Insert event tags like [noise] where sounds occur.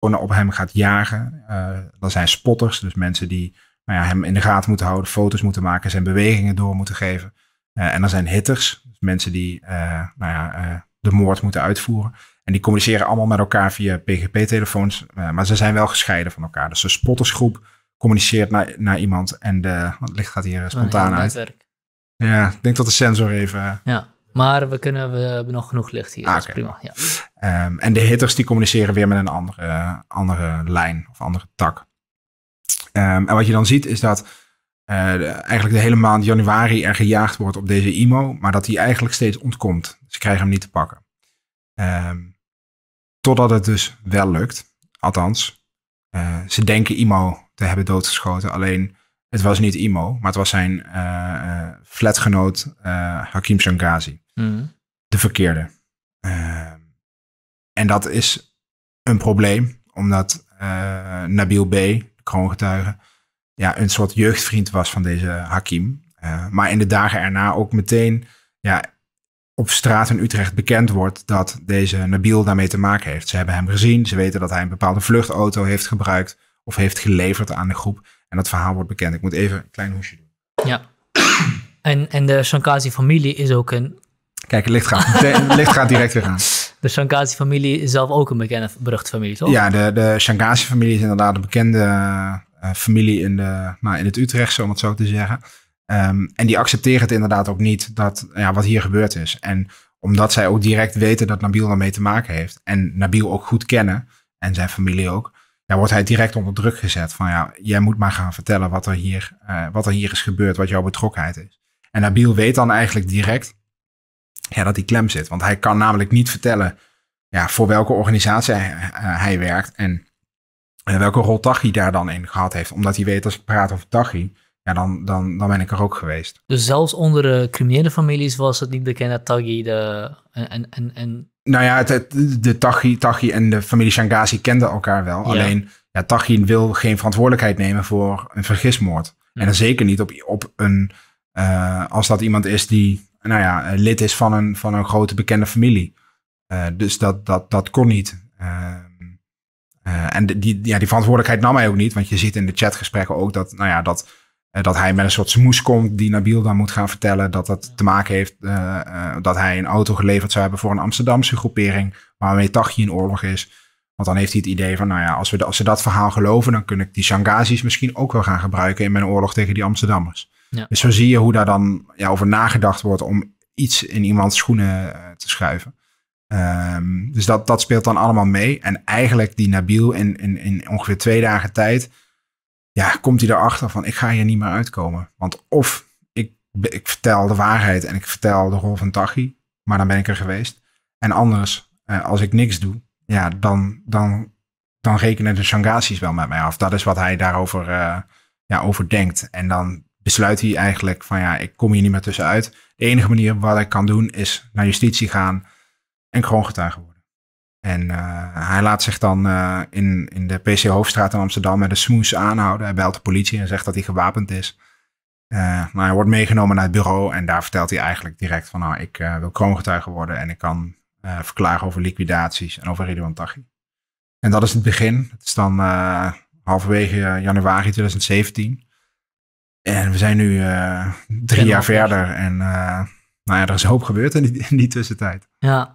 op hem gaat jagen. Uh, dan zijn spotters, dus mensen die nou ja, hem in de gaten moeten houden, foto's moeten maken, zijn bewegingen door moeten geven. Uh, en dan zijn hitters, dus mensen die nou ja, de moord moeten uitvoeren. En die communiceren allemaal met elkaar via PGP-telefoons, maar ze zijn wel gescheiden van elkaar. Dus de spottersgroep communiceert naar, naar iemand en de, het licht gaat hier spontaan uit. Ja, ik denk dat de sensor even... Ja. Maar we, kunnen, we hebben nog genoeg licht hier. Ah, dat is prima. Ja. Um, en de hitters die communiceren weer met een andere, andere lijn of andere tak. Um, en wat je dan ziet is dat uh, de, eigenlijk de hele maand januari er gejaagd wordt op deze IMO, maar dat hij eigenlijk steeds ontkomt. Ze krijgen hem niet te pakken. Um, totdat het dus wel lukt. Althans, uh, ze denken IMO te hebben doodgeschoten. Alleen het was niet Imo, maar het was zijn uh, flatgenoot uh, Hakim Shangazi. Mhm. De verkeerde. en dat is een probleem, omdat Nabil B., de kroongetuige, ja, een soort jeugdvriend was van deze Hakim. maar in de dagen erna ook meteen ja, op straat in Utrecht bekend wordt dat deze Nabil daarmee te maken heeft. Ze hebben hem gezien, ze weten dat hij een bepaalde vluchtauto heeft gebruikt of heeft geleverd aan de groep. En dat verhaal wordt bekend. Ik moet even een klein hoesje doen. Ja. [clears throat] En, en de Shankazi-familie is ook een... Kijk, het licht gaat, [laughs] het licht gaat direct weer aan. De Shankazi-familie is zelf ook een bekende, beruchte familie, toch? Ja, de, de Shankazi-familie is inderdaad een bekende uh, familie in, de, nou, in het Utrecht, om het zo te zeggen. Um, en die accepteren het inderdaad ook niet dat, ja, wat hier gebeurd is. En omdat zij ook direct weten dat Nabil daarmee te maken heeft. En Nabil ook goed kennen, en zijn familie ook ja, wordt hij direct onder druk gezet. Van ja, jij moet maar gaan vertellen wat er hier, uh, wat er hier is gebeurd, wat jouw betrokkenheid is. En Nabil weet dan eigenlijk direct ja, dat hij klem zit. Want hij kan namelijk niet vertellen ja, voor welke organisatie hij, uh, hij werkt en uh, welke rol Tachi daar dan in gehad heeft. Omdat hij weet als ik praat over Tachi, ja, dan, dan, dan ben ik er ook geweest. Dus zelfs onder de criminele families was het niet bekend dat Tachi de... En, en, en nou ja, het, de Tachi, Tachi en de familie Shangazi kenden elkaar wel. Alleen ja, Tachi wil geen verantwoordelijkheid nemen voor een vergismoord. En dan zeker niet op, op een, uh, als dat iemand is die nou ja, lid is van een, van een grote bekende familie. Uh, dus dat, dat, dat kon niet. Uh, en die, ja, die verantwoordelijkheid nam hij ook niet. Want je ziet in de chatgesprekken ook dat, nou ja, dat dat hij met een soort smoes komt die Nabil dan moet gaan vertellen dat dat te maken heeft uh, uh, dat hij een auto geleverd zou hebben voor een Amsterdamse groepering waarmee Tachi in oorlog is. Want dan heeft hij het idee van, nou ja, als we, als ze dat verhaal geloven, dan kun ik die Shangazis misschien ook wel gaan gebruiken in mijn oorlog tegen die Amsterdammers. Ja. Dus zo zie je hoe daar dan ja, over nagedacht wordt om iets in iemands schoenen te schuiven. Um, dus dat, dat speelt dan allemaal mee. En eigenlijk die Nabil in, in, in ongeveer twee dagen tijd ja, komt hij erachter van ik ga hier niet meer uitkomen. Want of ik, ik vertel de waarheid en ik vertel de rol van Tachi, maar dan ben ik er geweest. En anders, eh, als ik niks doe, ja, dan, dan, dan rekenen de Shanghazi's wel met mij af. Dat is wat hij daarover uh, ja, over denkt. En dan besluit hij eigenlijk van ja, ik kom hier niet meer tussenuit. De enige manier wat ik kan doen is naar justitie gaan en kroongetuige worden. En uh, hij laat zich dan uh, in, in de PC Hoofdstraat in Amsterdam met een smoes aanhouden. Hij belt de politie en zegt dat hij gewapend is. Uh, maar hij wordt meegenomen naar het bureau en daar vertelt hij eigenlijk direct van... nou, ik wil kroongetuige worden en ik kan verklaren over liquidaties en over Ridwan Taghi. En dat is het begin. Het is dan halverwege januari 2017. En we zijn nu drie jaar verder en nou ja, er is hoop gebeurd in die, in die tussentijd. Ja,